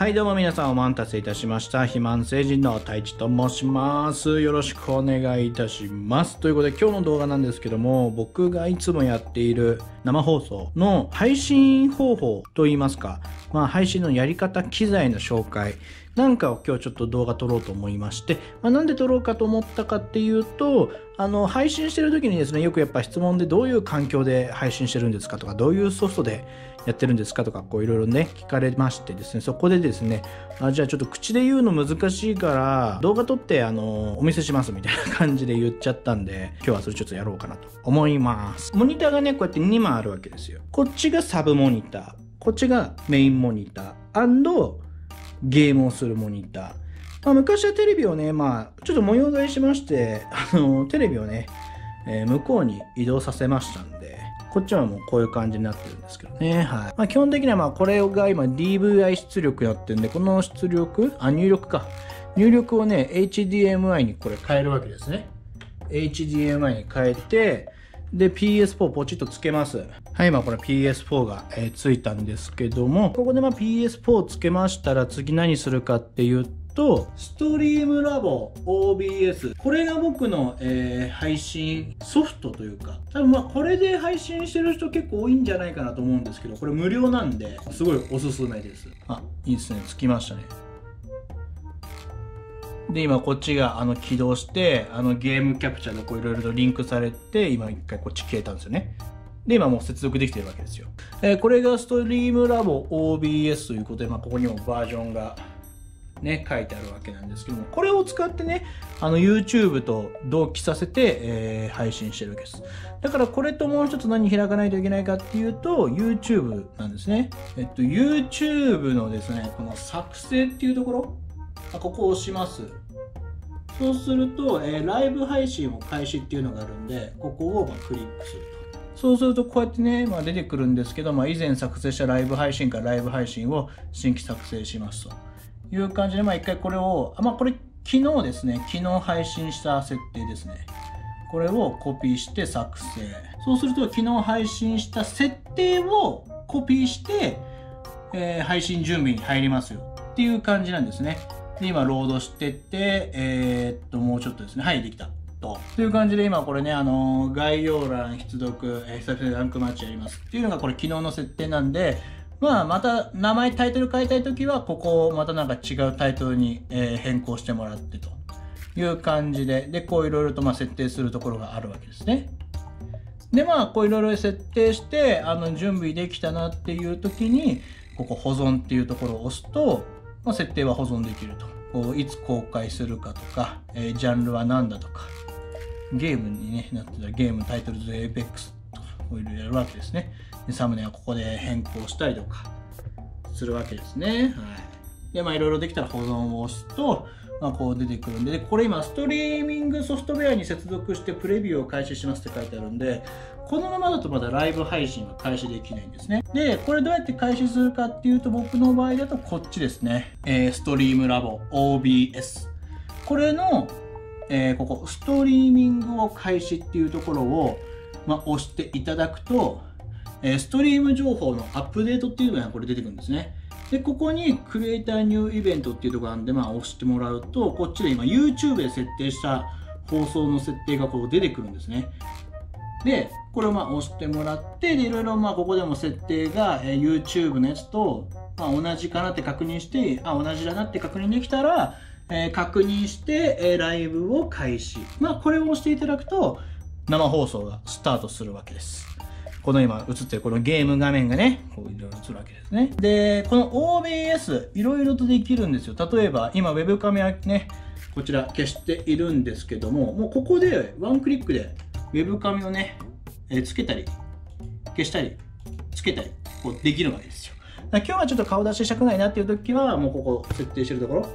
はい、どうも皆さんお待たせいたしました。肥満成人の太一と申します。よろしくお願いいたします。ということで今日の動画なんですけども、僕がいつもやっている生放送の配信方法といいますか、まあ配信のやり方、機材の紹介なんかを今日ちょっと動画撮ろうと思いまして、まあ、なんで撮ろうかと思ったかっていうと、あの、配信してる時にですね、よくやっぱ質問でどういう環境で配信してるんですかとか、どういうソフトでやってるんですかとか、こういろいろね、聞かれましてですね、そこでですね、あじゃあちょっと口で言うの難しいから、動画撮って、あの、お見せしますみたいな感じで言っちゃったんで、今日はそれちょっとやろうかなと思います。モニターがね、こうやって2枚あるわけですよ。こっちがサブモニター、こっちがメインモニター、ゲームをするモニター。まあ、昔はテレビをね、まあ、ちょっと模様替えしまして、あの、テレビをね、えー向こうに移動させましたんで、こっちはもうこういう感じになってるんですけどね。はい。まあ、基本的にはまあ、これが今 DVI 出力やってるんで、この出力、あ、入力か。入力をね、HDMI にこれ変えるわけですね。HDMI に変えて、で、PS4 ポチッとつけます。はい、今これ PS4 が、えついたんですけども、ここでま PS4 つけましたら次何するかっていうと、ストリームラボ OBS。これが僕の、えー配信ソフトというか、多分まあこれで配信してる人結構多いんじゃないかなと思うんですけど、これ無料なんで、すごいおすすめです。あ、いいですね。つきましたね。で、今こっちがあの起動して、あのゲームキャプチャーでこういろいろとリンクされて、今一回こっち消えたんですよね。で、今もう接続できてるわけですよ。えーこれがストリームラボ OBS ということで、まあ、ここにもバージョンがね、書いてあるわけなんですけども、これを使ってね、あの YouTube と同期させて、えー配信してるわけです。だからこれともう一つ何開かないといけないかっていうと、YouTube なんですね。えっと、YouTube のですね、この作成っていうところ、あここを押します。そうすると、えーライブ配信を開始っていうのがあるんで、ここをまクリックすると。そうするとこうやってね、まあ、出てくるんですけど、まあ、以前作成したライブ配信からライブ配信を新規作成しますという感じで、まあ一回これを、まあこれ昨日ですね、昨日配信した設定ですね。これをコピーして作成。そうすると昨日配信した設定をコピーして、えー配信準備に入りますよっていう感じなんですね。で、今ロードしてて、えーっと、もうちょっとですね。はい、できた。と。という感じで今これね、あのー概要欄、必読、えー久々にランクマッチやりますっていうのがこれ昨日の設定なんで、まあ、また名前、タイトル変えたいときは、ここをまたなんか違うタイトルに、え変更してもらってという感じで、で、こういろいろとま設定するところがあるわけですね。で、まあ、こういろいろ設定して、あの、準備できたなっていう時に、ここ保存っていうところを押すと、まあ、設定は保存できると。こういつ公開するかとか、えージャンルは何だとか、ゲームに、ね、なってたゲームタイトルズ APEX、こういうのやるわけですね。で、サムネはここで変更したりとかするわけですね。はい。で、まあいろいろできたら保存を押すと、まあこう出てくるんで、でこれ今ストリーミングソフトウェアに接続してプレビューを開始しますって書いてあるんで、このままだとまだライブ配信は開始できないんですね。で、これどうやって開始するかっていうと僕の場合だとこっちですね。えー、ストリームラボ OBS。これの、えーここ、ストリーミングを開始っていうところを、まあ、押していただくと、えストリーム情報のアップデートっていうのがこれ出てくるんですね。で、ここにクリエイターニューイベントっていうところなんで、まあ、押してもらうと、こっちで今 YouTube で設定した放送の設定がこう出てくるんですね。で、これをまあ押してもらって、で、いろいろまあここでも設定が、え YouTube のやつと、まあ、同じかなって確認して、あ、同じだなって確認できたら、えー確認して、えーライブを開始。まあ、これを押していただくと、生放送がスタートするわけです。この今映ってるこのゲーム画面がね、こういろいろ映るわけですね。で、この OBS、いろいろとできるんですよ。例えば、今ウェブカメラね、こちら消しているんですけども、もうここでワンクリックでウェブカメをね、えつけたり、消したり、つけたり、こうできるわけですよ。今日はちょっと顔出ししたくないなっていう時は、もうここ設定してるところ、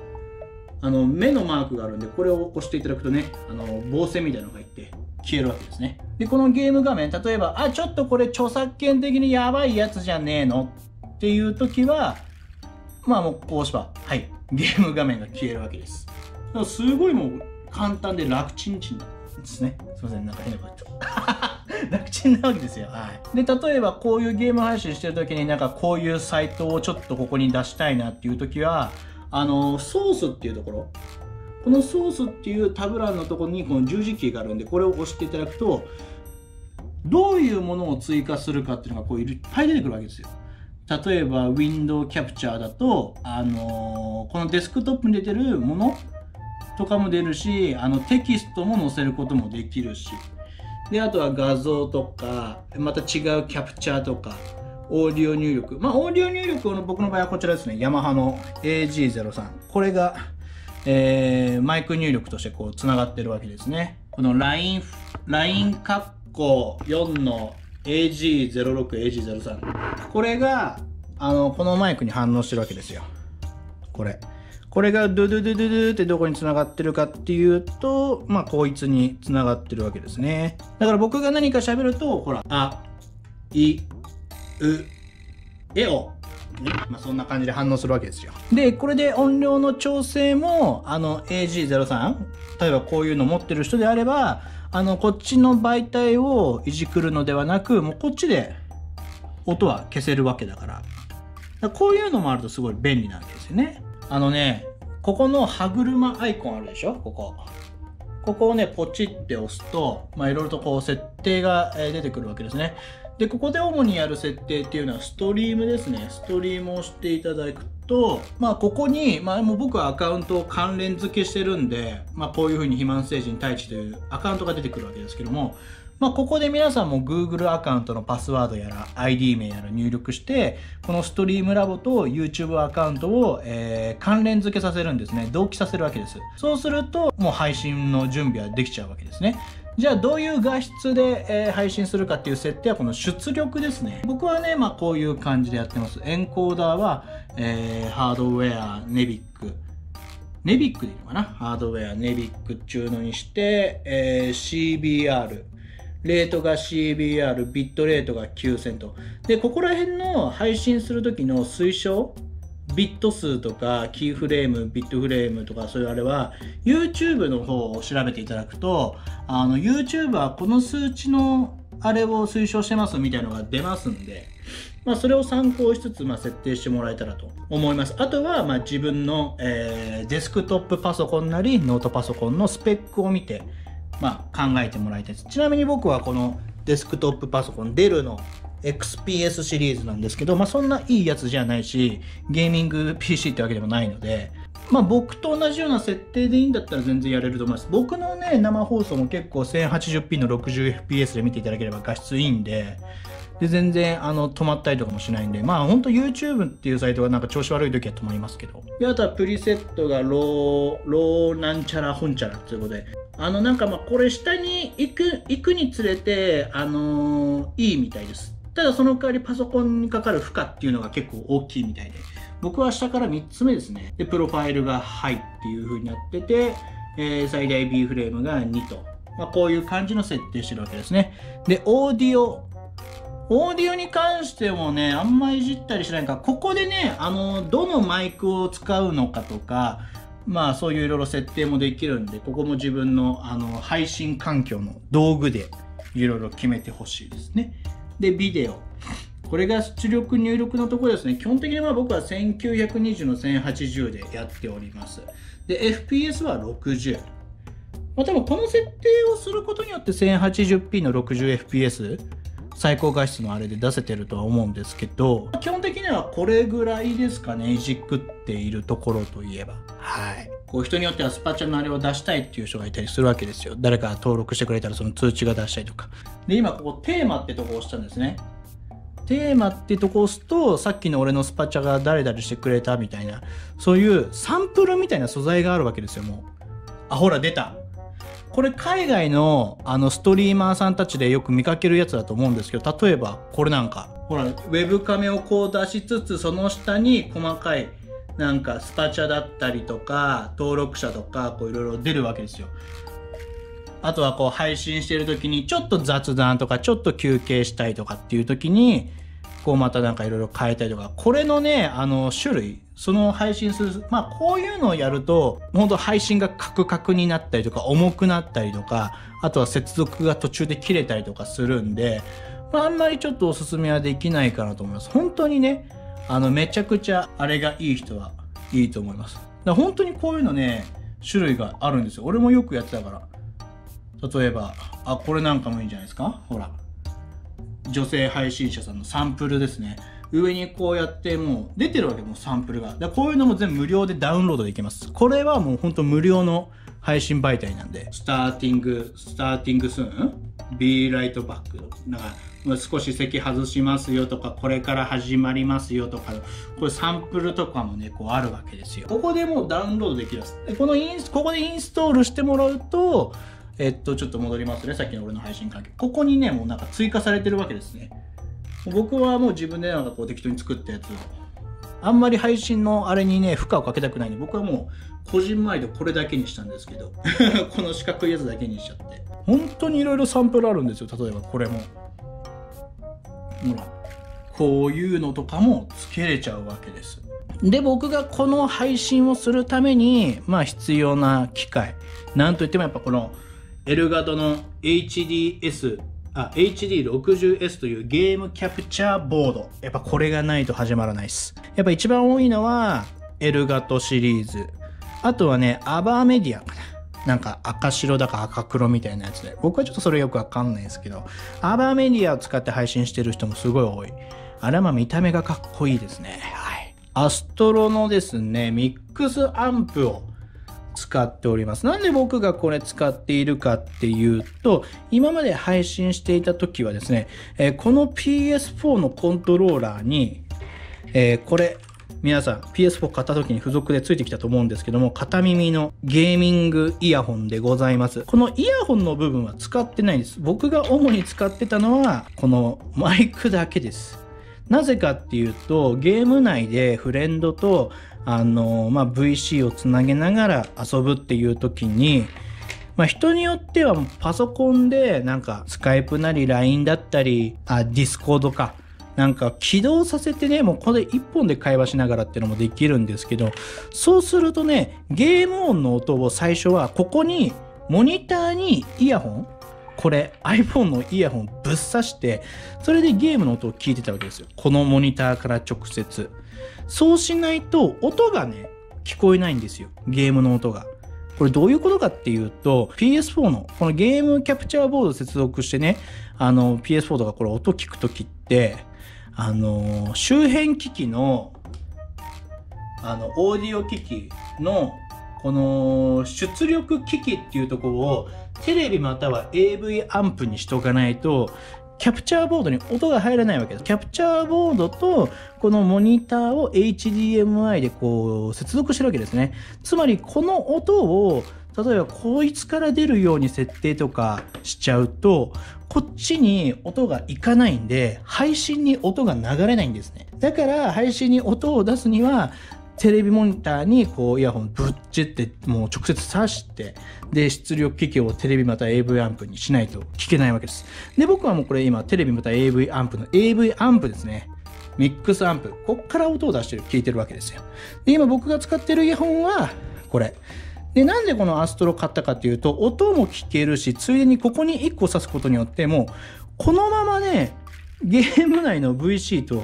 あの、目のマークがあるんで、これを押していただくとね、あの、棒線みたいなのが入って消えるわけですね。で、このゲーム画面、例えば、あ、ちょっとこれ著作権的にやばいやつじゃねえの？っていう時は、まあもうこう押せば、はい、ゲーム画面が消えるわけです。だからすごいもう簡単で楽ちんちんなんですね。すいません、なんか変なこと言った。楽ちんなわけですよ。はい。で、例えばこういうゲーム配信してる時になんかこういうサイトをちょっとここに出したいなっていう時は、あの、ソースっていうところ、このソースっていうタブ欄のところにこの十字キーがあるんで、これを押していただくと、どういうものを追加するかっていうのがこういっぱい出てくるわけですよ。例えば、ウィンドウキャプチャーだと、あのー、このデスクトップに出てるものとかも出るし、あのテキストも載せることもできるし、で、あとは画像とか、また違うキャプチャーとか、オーディオ入力。まあ、オーディオ入力の僕の場合はこちらですね。ヤマハの AG03。これが、えー、マイク入力としてこう、繋がってるわけですね。この LINE、LINE カッコ4の AG06、AG03。これが、あの、このマイクに反応してるわけですよ。これ。これがドゥドゥドゥドゥドゥってどこに繋がってるかっていうと、まあ、こいつに繋がってるわけですね。だから僕が何か喋ると、ほら、あ、い、えを、ね。まあ、そんな感じで反応するわけですよ。で、これで音量の調整も、あの、AG03、例えばこういうの持ってる人であれば、あの、こっちの媒体をいじくるのではなく、もうこっちで音は消せるわけだから。からこういうのもあるとすごい便利なんですよね。あのね、ここの歯車アイコンあるでしょ？ここ。ここをね、ポチって押すと、まあ、いろいろとこう、設定が出てくるわけですね。で、ここで主にやる設定っていうのは、ストリームですね。ストリームを押していただくと、まあ、ここに、まあ、もう僕はアカウントを関連付けしてるんで、まあ、こういうふうに肥満成人太一というアカウントが出てくるわけですけども、まあ、ここで皆さんも Google アカウントのパスワードやら ID 名やら入力して、このストリームラボと YouTube アカウントを、えー、関連付けさせるんですね。同期させるわけです。そうすると、もう配信の準備はできちゃうわけですね。じゃあどういう画質で、えー、配信するかっていう設定はこの出力ですね。僕はね、まあこういう感じでやってます。エンコーダーは、えー、ハードウェア、ネビック、ネビックでいいのかな？ハードウェア、ネビックっていうのにして、えー、CBR、レートが CBR、ビットレートが9000と。で、ここら辺の配信するときの推奨ビット数とか、キーフレーム、ビットフレームとか、そういうあれは、YouTube の方を調べていただくと、あの、YouTube はこの数値のあれを推奨してますみたいなのが出ますんで、まあ、それを参考しつつ、まあ、設定してもらえたらと思います。あとは、まあ、自分の、えー、デスクトップパソコンなり、ノートパソコンのスペックを見て、まあ、考えてもらいたいです。ちなみに僕はこのデスクトップパソコン、デルの XPS シリーズなんですけど、まあ、そんないいやつじゃないし、ゲーミング PC ってわけでもないので、まあ、僕と同じような設定でいいんだったら全然やれると思います。僕のね、生放送も結構 1080p の 60fps で見ていただければ画質いいんで、で、全然、あの、止まったりとかもしないんで、まあ、ほんと YouTube っていうサイトがなんか調子悪い時は止まりますけど。で、あとはプリセットがロー、ローなんちゃらほんちゃらということで、あの、なんかまあ、これ下に行く、行くにつれて、あのー、いいみたいです。ただその代わりパソコンにかかる負荷っていうのが結構大きいみたいで。僕は下から3つ目ですね。で、プロファイルがハイっていう風になってて、えー、最大 B フレームが2と。まあ、こういう感じの設定してるわけですね。で、オーディオ。オーディオに関してもね、あんまいじったりしないから、ここでね、あの、どのマイクを使うのかとか、まあそういういろいろ設定もできるんで、ここも自分のあの配信環境の道具でいろいろ決めてほしいですね。で、ビデオ。これが出力入力のところですね。基本的には僕は1920の1080でやっております。で、FPS は60。まあ多分この設定をすることによって 1080p の 60fps 最高画質のあれで出せてるとは思うんですけど、基本的にはこれぐらいですかね、いじくっているところといえば。はい。こう人によってはスパチャのあれを出したいっていう人がいたりするわけですよ。誰か登録してくれたらその通知が出したりとか。で、今ここテーマってとこを押したんですね。テーマってとこを押すと、さっきの俺のスパチャが誰々してくれたみたいな、そういうサンプルみたいな素材があるわけですよ、もう。あ、ほら、出た。これ海外のあのストリーマーさんたちでよく見かけるやつだと思うんですけど、例えばこれなんか、ほら、ウェブカメをこう出しつつ、その下に細かいなんかスパチャだったりとか、登録者とか、こういろいろ出るわけですよ。あとはこう配信してる時にちょっと雑談とかちょっと休憩したいとかっていう時に、こうまたなんかいろいろ変えたりとか、これのね、あの、種類、その配信する、まあこういうのをやると、本当配信がカクカクになったりとか、重くなったりとか、あとは接続が途中で切れたりとかするんで、まああんまりちょっとおすすめはできないかなと思います。本当にね、あの、めちゃくちゃあれがいい人はいいと思います。だ本当にこういうのね、種類があるんですよ。俺もよくやってたから。例えば、あ、これなんかもいいんじゃないですか？ほら。女性配信者さんのサンプルですね。上にこうやってもう出てるわけもうサンプルが。だこういうのも全部無料でダウンロードできます。これはもうほんと無料の配信媒体なんで。スターティング、スターティングスーン ?Be Right Back。だから少し席外しますよとか、これから始まりますよとか、これサンプルとかもね、こうあるわけですよ。ここでもうダウンロードできます。でこのインス、ここでインストールしてもらうと、えっと、ちょっと戻りますね。さっきの俺の配信関係。ここにね、もうなんか追加されてるわけですね。僕はもう自分でなんかこう適当に作ったやつ。あんまり配信のあれにね、負荷をかけたくないんで、僕はもう、個人前でこれだけにしたんですけど、この四角いやつだけにしちゃって。本当にいろいろサンプルあるんですよ。例えばこれも。ほら。こういうのとかもつけれちゃうわけです。で、僕がこの配信をするために、まあ必要な機械。なんといってもやっぱこのエルガドの HDS、あ、HD60S というゲームキャプチャーボード。やっぱこれがないと始まらないです。やっぱ一番多いのは、エルガトシリーズ。あとはね、アバーメディアかな。なんか赤白だか赤黒みたいなやつで。僕はちょっとそれよくわかんないですけど、アバーメディアを使って配信してる人もすごい多い。あれはまあ見た目がかっこいいですね。はい。アストロのですね、ミックスアンプを使っております。なんで僕がこれ使っているかっていうと、今まで配信していた時はですね、え、この PS4 のコントローラーに、え、これ、皆さん PS4 買った時に付属でついてきたと思うんですけども、片耳のゲーミングイヤホンでございます。このイヤホンの部分は使ってないんです。僕が主に使ってたのは、このマイクだけです。なぜかっていうと、ゲーム内でフレンドとあの、まあ、VC をつなげながら遊ぶっていう時に、まあ、人によってはパソコンでなんかスカイプなり LINE だったり、あ、ディスコードか。なんか起動させてね、もうこれ一本で会話しながらっていうのもできるんですけど、そうするとね、ゲーム音の音を最初はここにモニターにイヤホンこれ iPhone のイヤホンぶっ刺して、それでゲームの音を聞いてたわけですよ。このモニターから直接。そうしないと音がね、聞こえないんですよ。ゲームの音が。これどういうことかっていうと、PS4 のこのゲームキャプチャーボード接続してね、あの PS4 とかこれ音聞くときって、あの周辺機器の、あの、オーディオ機器の、この出力機器っていうところをテレビまたは AV アンプにしとかないとキャプチャーボードに音が入らないわけです。キャプチャーボードとこのモニターを HDMI でこう接続してるわけですね。つまりこの音を例えばこいつから出るように設定とかしちゃうとこっちに音がいかないんで配信に音が流れないんですね。だから配信に音を出すにはテレビモニターにこうイヤホンぶっちってもう直接挿して、で、出力機器をテレビまた AV アンプにしないと聞けないわけです。で、僕はもうこれ今テレビまた AV アンプの AV アンプですね。ミックスアンプ。こっから音を出してる、聞いてるわけですよ。で、今僕が使ってるイヤホンは、これ。で、なんでこのアストロ買ったかっていうと、音も聞けるし、ついでにここに1個挿すことによって、も、このままね、ゲーム内の VC と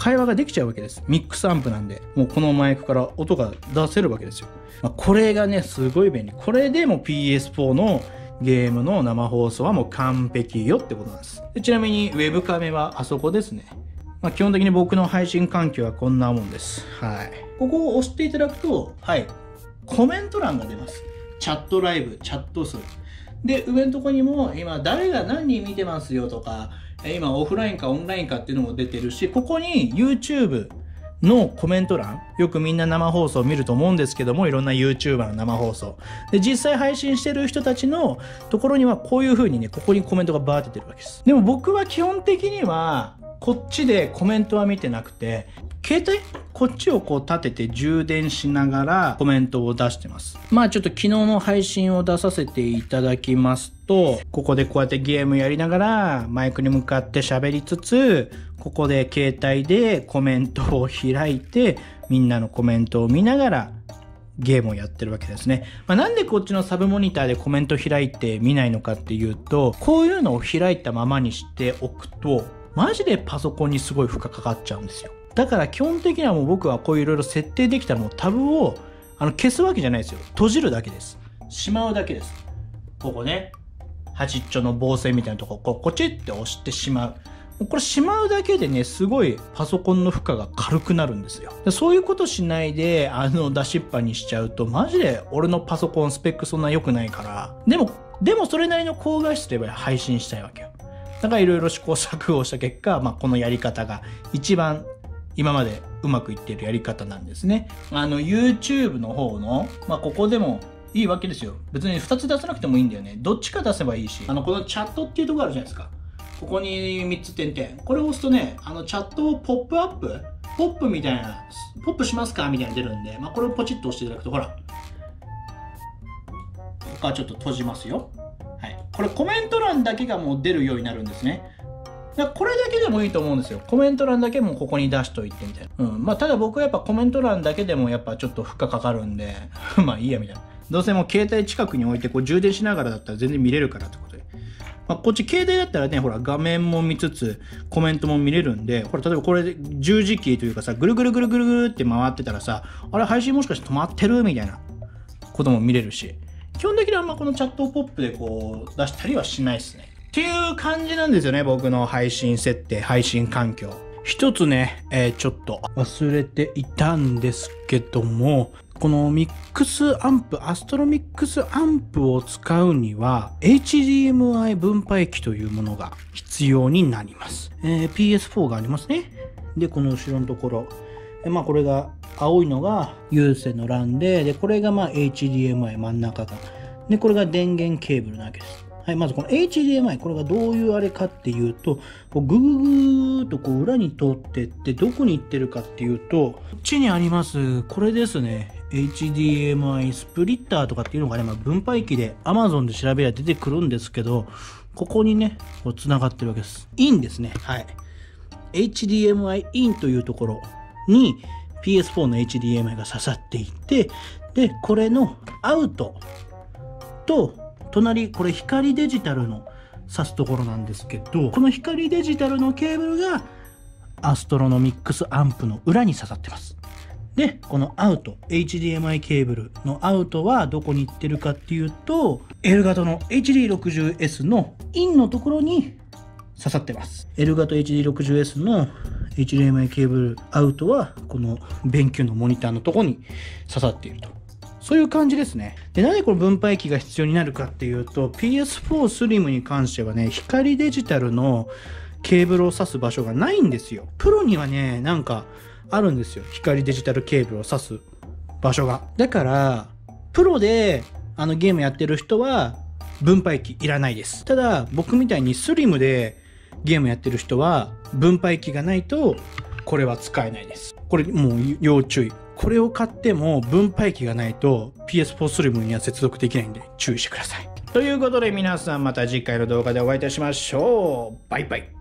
会話ができちゃうわけです。ミックスアンプなんで、もうこのマイクから音が出せるわけですよ。まあ、これがね、すごい便利。これでも PS4 のゲームの生放送はもう完璧よってことなんです。でちなみに、ウェブカメはあそこですね。まあ、基本的に僕の配信環境はこんなもんです。はい。ここを押していただくと、はい。コメント欄が出ます。チャットライブ、チャット数。で、上のとこにも、今、誰が何人見てますよとか、今オフラインかオンラインかっていうのも出てるし、ここに YouTube のコメント欄、よくみんな生放送見ると思うんですけども、いろんな YouTuber の生放送。で、実際配信してる人たちのところにはこういう風にね、ここにコメントがバーって出てるわけです。でも僕は基本的には、こっちでコメントは見てなくて、携帯こっちをこう立てて充電しながらコメントを出してます。まあちょっと昨日の配信を出させていただきますと、ここでこうやってゲームやりながらマイクに向かって喋りつつ、ここで携帯でコメントを開いて、みんなのコメントを見ながらゲームをやってるわけですね。まあ、なんでこっちのサブモニターでコメント開いて見ないのかっていうと、こういうのを開いたままにしておくと、マジでパソコンにすごい負荷かかっちゃうんですよ。だから基本的にはもう僕はこういういろいろ設定できたらもうタブをあの消すわけじゃないですよ。閉じるだけです。しまうだけです。ここね、端っちょの防線みたいなとこ、こう、こちって押してしまう。これしまうだけでね、すごいパソコンの負荷が軽くなるんですよ。そういうことしないで、あの、出しっぱにしちゃうと、マジで俺のパソコンスペックそんな良くないから、でも、でもそれなりの高画質で配信したいわけよ。だからいろいろ試行錯誤した結果、まあ、このやり方が一番今までうまくいっているやり方なんですね。あの、YouTube の方の、まあ、ここでもいいわけですよ。別に2つ出さなくてもいいんだよね。どっちか出せばいいし、あの、このチャットっていうところあるじゃないですか。ここに3つ点々。これを押すとね、あのチャットをポップアップポップみたいな、ポップしますかみたいな出るんで、まあ、これをポチッと押していただくと、ほら。ここからちょっと閉じますよ。はい。これコメント欄だけがもう出るようになるんですね。これだけでもいいと思うんですよ。コメント欄だけもここに出しといてみたいな。うん。まあ、ただ僕はやっぱコメント欄だけでもやっぱちょっと負荷かかるんで、まあいいやみたいな。どうせもう携帯近くに置いてこう充電しながらだったら全然見れるからってことで。まあ、こっち携帯だったらね、ほら、画面も見つつ、コメントも見れるんで、ほら、例えばこれ十字キーというかさ、ぐるぐるぐるぐるぐるって回ってたらさ、あれ、配信もしかして止まってるみたいなことも見れるし、基本的にあんまこのチャットポップでこう、出したりはしないですね。っていう感じなんですよね、僕の配信設定、配信環境。一つね、えー、ちょっと忘れていたんですけども、このミックスアンプ、アストロミックスアンプを使うには HDMI 分配器というものが必要になります。えー、PS4 がありますね。で、この後ろのところ。まあこれが青いのが有線の LAN で、で、これがまあ HDMI 真ん中が。で、これが電源ケーブルなわけです。はい、まずこの HDMI、これがどういうあれかっていうと、こうグググーとこう裏に通ってって、どこに行ってるかっていうと、こっちにあります、これですね。HDMI スプリッターとかっていうのがね、まあ、分配器で Amazon で調べりゃ出てくるんですけど、ここにね、こう繋がってるわけです。インですね。はい。HDMI インというところに PS4 の HDMI が刺さっていて、で、これのアウトと、隣、これ光デジタルの挿すところなんですけど、この光デジタルのケーブルがアストロミックスアンプの裏に刺さってます。で、このアウト、HDMI ケーブルのアウトはどこに行ってるかっていうと、L 型の HD60S のインのところに刺さってます。L 型 HD60S の HDMI ケーブルアウトは、この便球のモニターのとこに刺さっていると。そういう感じですね。で、なぜこの分配器が必要になるかっていうと、PS4 Slim に関してはね、光デジタルのケーブルを挿す場所がないんですよ。プロにはね、なんか、あるんですよ。光デジタルケーブルを挿す場所が。だから、プロであのゲームやってる人は分配器いらないです。ただ、僕みたいにスリムでゲームやってる人は分配器がないとこれは使えないです。これもう要注意。これを買っても分配器がないと PS4 スリムには接続できないんで注意してください。ということで皆さんまた次回の動画でお会いいたしましょう。バイバイ。